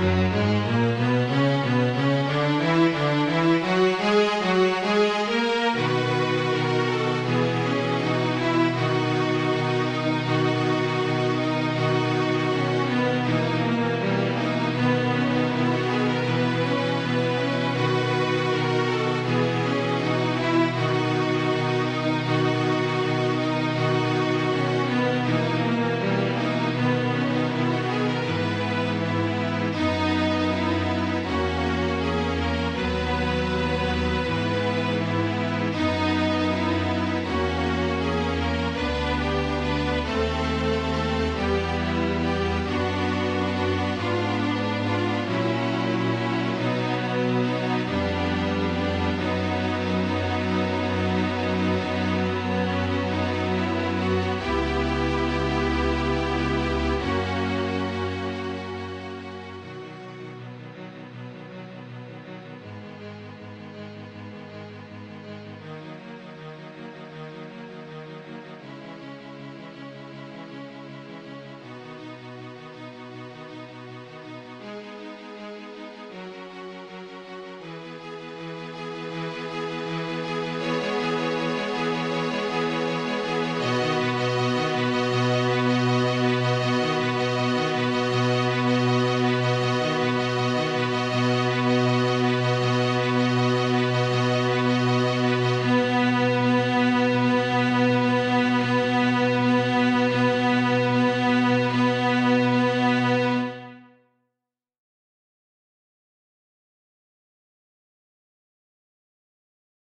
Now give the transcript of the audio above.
Música